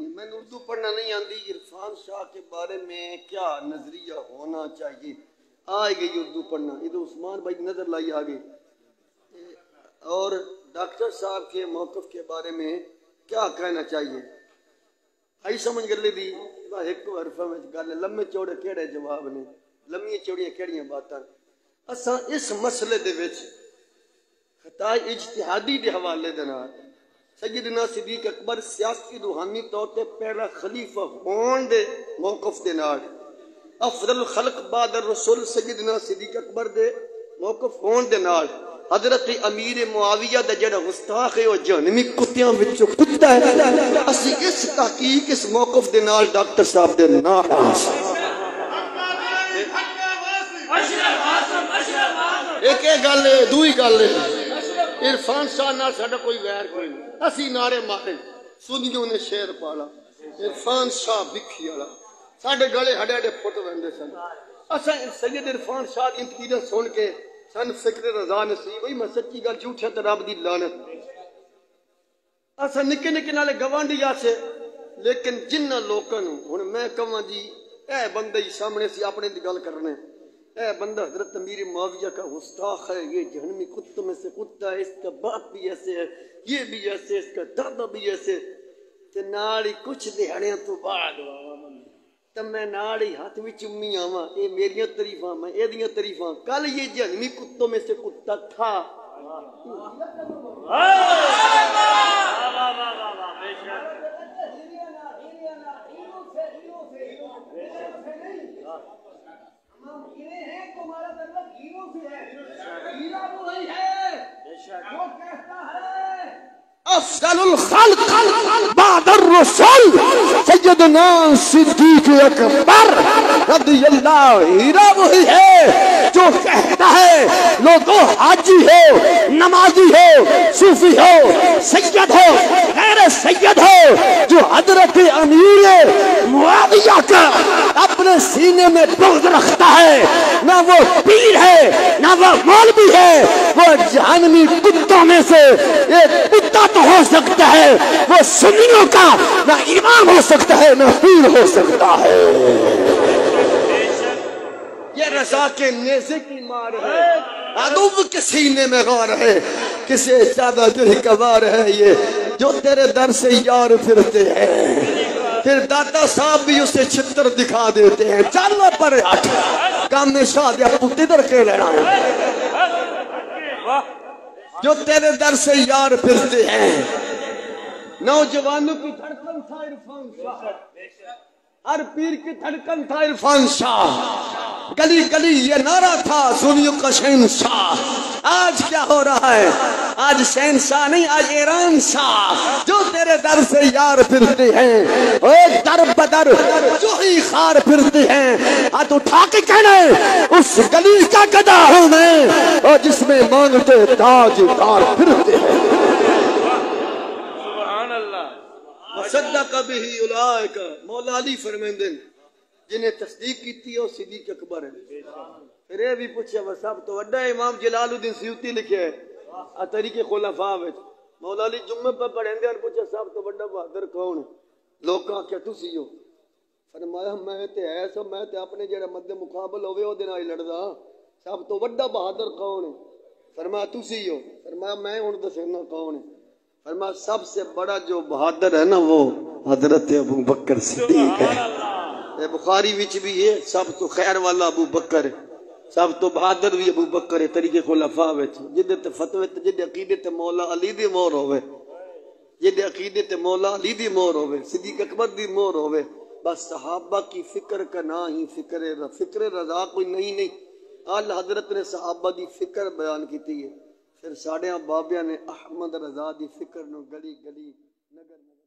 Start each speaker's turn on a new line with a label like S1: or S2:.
S1: मैंने उर्दू पढ़ना नहीं आती इरफान शाह के बारे में क्या नज़रिया होना चाहिए? आ गई उर्दू पढ़ना। तो उस्मान भाई नज़र लाई आ गई और डॉक्टर साहब के मौकफ के बारे में क्या कहना चाहिए? आई समझ गल दी। एक हरफा में गल लम्बे चौड़े केड़े जवाब ने? लम्बियाँ चौड़ियाँ केड़ियाँ बातां? असा इस मसले विच खता इजतिहादी दे हवाले दे सैयदना सिद्दीक अकबर सियासी रूहानी तौर ते पहला खलीफा होने दे मौकफ दे नाल। अफजल खल्क बाद रसूल सैयदना सिद्दीक अकबर दे मौकफ होने दे नाल। हज़रत अमीर मुआविया दा जेड़ा गुस्ताख है ओ जहन्नमी कुत्तियाँ विचों कुत्ता है। असि इस तहकीक इस मौकफ दे नाल डॉक्टर साहब दे नाल एक एक गल है दूई गल है। इरफान शाह नाल साडा कोई वैर कोई नहीं। असि नारे मारे सुनियो ने शेर पाला। इरफान शाह बिखी वाला साडे गले हडे हडे फुट वंदे सन। असा सैयद इरफान शाह दी तकरीर सुन के सन फ़िक्र रजा नसीब भाई मैं सच्ची गल झूठे ते रब दी लानत। असा निके निके नाले गवांढी आसे, लेकिन जिन्ना लोकां नु हुन मैं कहाँ जी ए बंदे सामने सी अपने दी गल करने। ए बंदा हज़रत अमीर मुआविया का गुस्ताख है ये जहनमी कुत्तों में से कुत्ता है इसका बाप भी ऐसे है ये भी ऐसे इसका दादा भी ऐसे ते ही कुछ दिहाड़ियाँ तो बाद तो मैं ही हाथ में चुम्मी आवा ये मेरिया तरीफा मैं एदियाँ तरीफा कल ये जहनमी कुत्तों में से कुत्ता था। अफजलुल खल्क बादर रसूल सैयदना सिद्दीक अकबर हीरा वही है जो कहता है लोगों हाजी हो नमाजी हो सूफी हो सैयद हो गैर सैयद हो जो हज़रत अमीर मुआविया का अपने सीने में बुग्ज रखता है। ना वो पीर है, ना वो मौलवी है। वो जहनमी कुत्तों में से एक कुत्ता तो हो सकता है। वो सुन्नियों का ना इमाम हो सकता है, ना पीर हो सकता है। ये रजा के नेजे की मार है। अदुब के सीने में गौर है। किसे ज़्यादा दिल कबार है ये, जो तेरे दर से यार फिरते हैं। फिर दादा साहब भी उसे चित्र दिखा देते हैं। चल पर काम दर के लेना है? जो तेरे दर से यार फिरते हैं। नौजवानों की धड़कन था इरफान शाह। हर पीर की धड़कन था इरफान शाह। गली गली ये नारा था, सुनियो का शहनशाह आज क्या हो रहा है? आज शहनशाह नहीं आज ईरान शाह। जो तेरे दर से यार फिरते हैं एक दर बदर जो ही खार फिरते हैं हाथ उठा के कहने उस गली का गदा हूँ मैं और जिसमें मांगते ताजदार फिरते हैं। ही मौला अली फरमेंदे जिन्हें तस्दीक की और सिद्दीक अकबर है। फिर ये भी पूछा वह सब तो वड्डा इमाम जलालुद्दीन सयूती लिखे है। आ तरीके खुलफा विच मौला जुम्मे पर पढ़ेंदे और पूछा सब तो वड्डा बहादुर कौन है? लोग आख्या तुसी हो? फरमाया मैं ते है सो मैं ते अपने जेड़ा मध्य मुकाबल होवे ओदे सब तो वड्डा बहादुर कौन है? फरमाया तुसी हो? फरमाया मैं हुन दसना कौन है? फरमा सबसे बड़ा जो बहादुर है ना वो हज़रत अबू बकर सिद्दीक है। बुखारी विच भी है सब तो खैर वाला अबू बकर है। सब तो बहादुर भी अबू बकर तरीके खुलफा विच। जिदे ते फतवे जिदे अकीदे मौला अली दी मोहर होवे। जिदे अकीदे मौला अली दी मोहर होवे, सिद्दीक अकबर दी मोहर होवे। बस सहाबा की फ़िक्र का ना ही फ़िक्र फ़िक्र रजा कोई नहीं नहीं। अल हज़रत ने सहाबा की फ़िक्र बयान की फिर साढ़िया बाबिया ने अहमद रजा की फ़िक्र गली गली नगर नगर